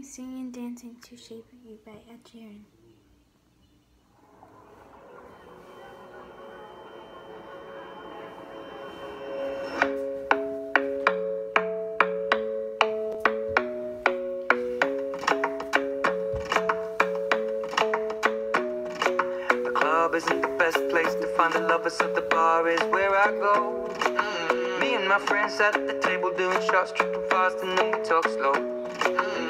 me singing and dancing to Shape of You by Ed Sheeran. The club isn't the best place to find the lovers, so the bar is where I go. Mm-hmm. Me and my friends at the table doing shots, tripping fast, and then we talk slow. Mm-hmm.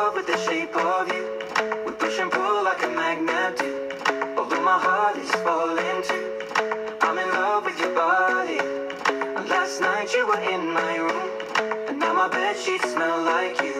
Love with the shape of you. We push and pull like a magnet do. Although my heart is falling too. I'm in love with your body. And Last night you were in my room. And now my bed sheets smell like you.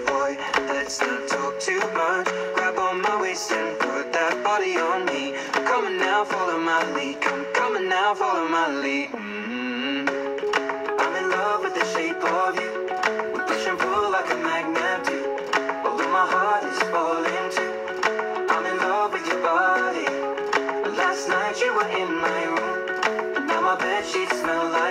my bed sheets smell like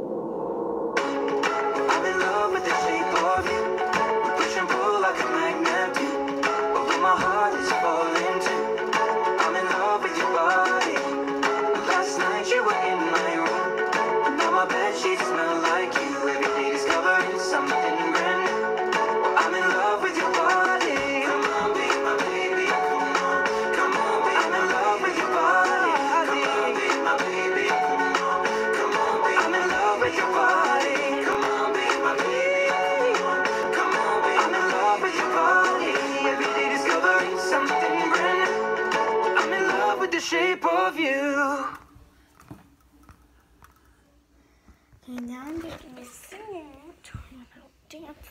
And now I'm making a singing talking about dance.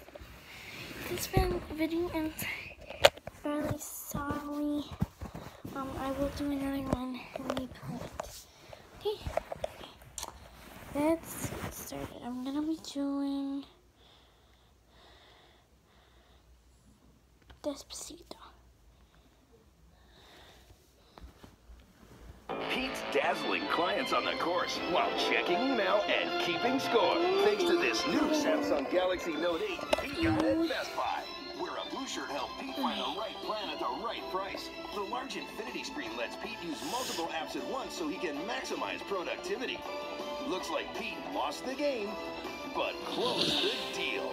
This video and really sorry. Um, I will do another one we play it. Okay. Let's get started. I'm gonna be doing Despacito. Dazzling clients on the course while checking email and keeping score. Thanks to this new Samsung Galaxy Note 8, Pete got it Best Buy. Where a blue shirt helped Pete find the right plan at the right price. The large infinity screen lets Pete use multiple apps at once so he can maximize productivity. Looks like Pete lost the game, but closed the deal.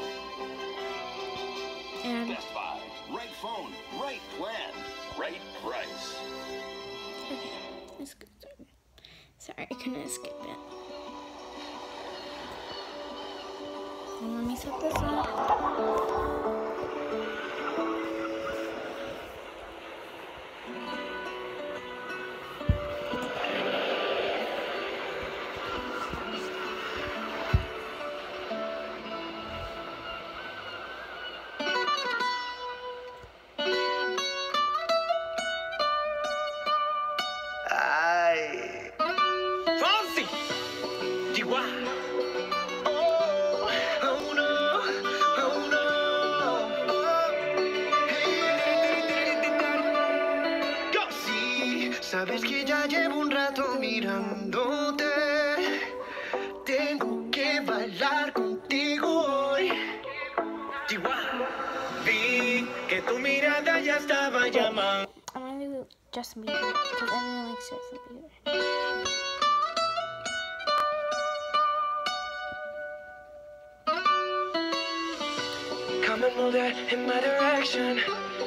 And Best Buy. Right phone, right plan, right price. okay. Couldn't skip it. Let me set this up. Sabes que ya llevo un rato mirándote. Tengo que bailar contigo hoy. Vi que tu mirada ya estaba llamando. I'm gonna do Justin Bieber because everyone likes Justin Bieber. Come and move that in my direction.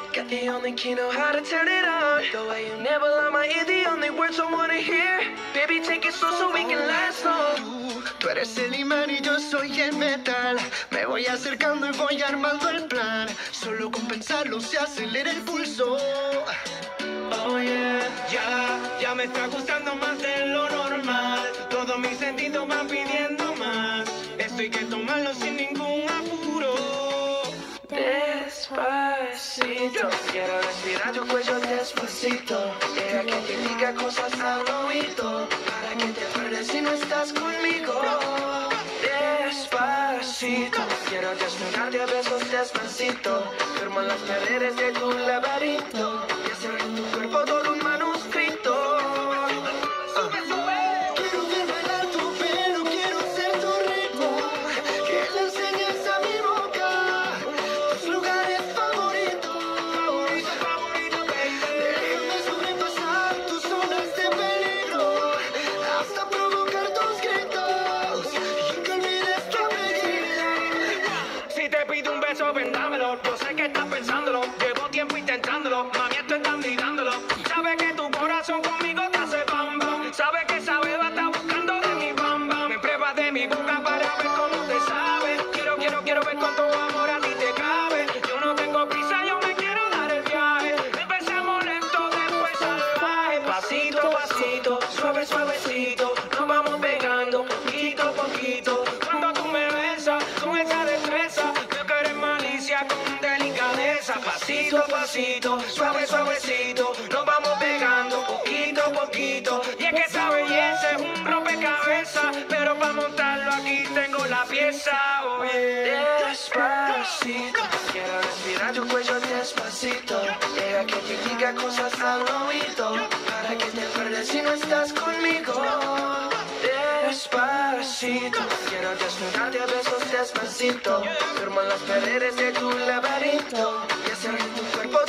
The only key, know how to turn it on. The way you never lie my ear, the only words I wanna hear. Baby, take it slow so we can last long. Tú, tú eres el imán y yo soy el metal. Me voy acercando y voy armando el plan. Solo con pensarlo se acelera el pulso. Oh yeah, ya, ya me está gustando más de lo normal. Todos mis sentidos van Quiero respirar tu cuello despacito. Deja que te diga cosas al oído. Para que te acuerdes si no estás conmigo. Despacito, quiero desnudarte a besos despacito. Firmo las paredes de tu laberinto. Y hacer de tu cuerpo todo un conmigo te hace bam. Sabes que esa beba está buscando de mi bam. Me pruebas de mi boca para ver cómo te sabe. Quiero, quiero, quiero ver cuánto amor a ti te cabe. Yo no tengo prisa, yo me quiero dar el viaje. Empecemos lento, después salvaje. Pasito a pasito, suave, suavecito. Nos vamos pegando, poquito a poquito. Cuando tú me besas, con esa destreza. Veo que eres malicia con delicadeza. Pasito a pasito, suave, suavecito. Y es que esa belleza es un rompecabezas. Pero para montarlo aquí tengo la pieza. Oye, despacito. Quiero respirar tu cuello despacito. Deja que te diga cosas al oído. Para que te acuerdes si no estás conmigo. Despacito, quiero desnudarte a besos despacito. Firmo las paredes de tu laberinto y hacer de tu cuerpo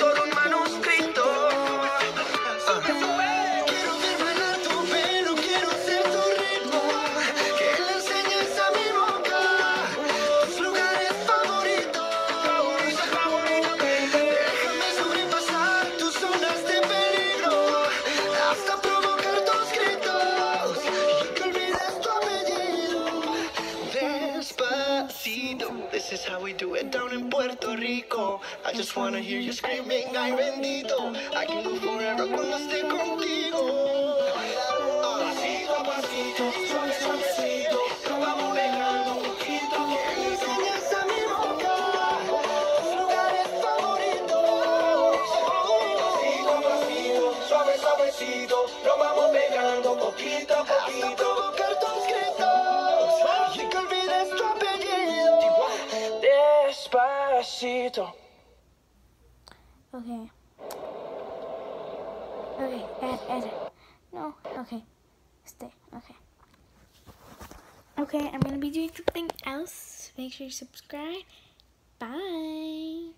I just wanna hear you screaming, ay bendito. I can go forever cuando esté contigo. Pasito a pasito, suave, suavecito, nos vamos pegando poquito. Que le enseñes a mi boca tus lugares favoritos. Pasito a pasito, suave, suavecito, nos vamos pegando poquito a poquito. Hasta Okay. Okay, add, add. No, okay. Stay, okay. Okay, I'm gonna be doing something else. Make sure you subscribe. Bye.